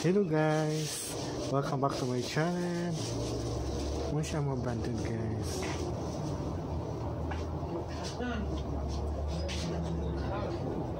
Hello guys! Welcome back to my channel. Mo siya mo abandoned guys. Sa shoe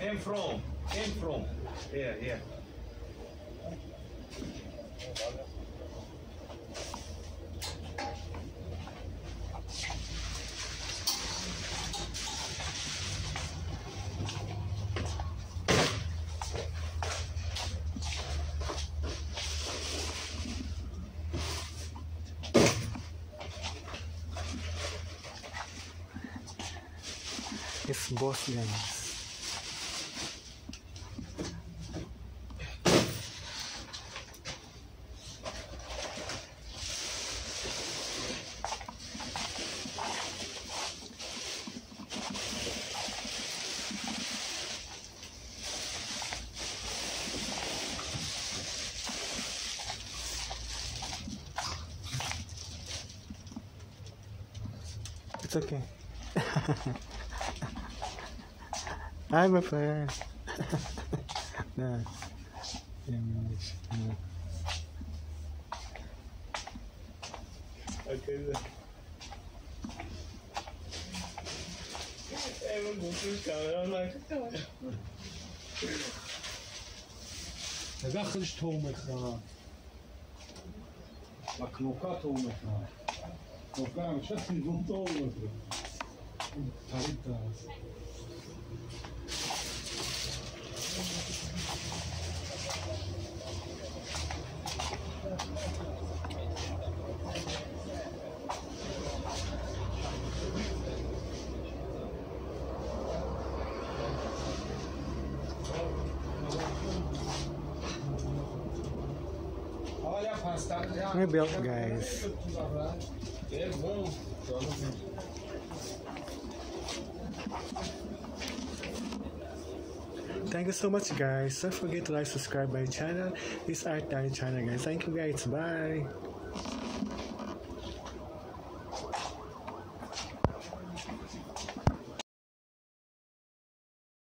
And from, and from. Yeah, yeah. It's guys. It's okay. Hi, my friend. nah. English. No. Okay. Ewan ko po camera. I'm like, נגח יש תור מחאה. לקנוקה תור מחאה. קנוקה, Compraram o chassi, voltou outra. Caritas. Hey, Bill, guys. Thank you so much, guys. Don't forget to like, subscribe my channel. It's Art Dannie channel, guys. Thank you, guys. Bye.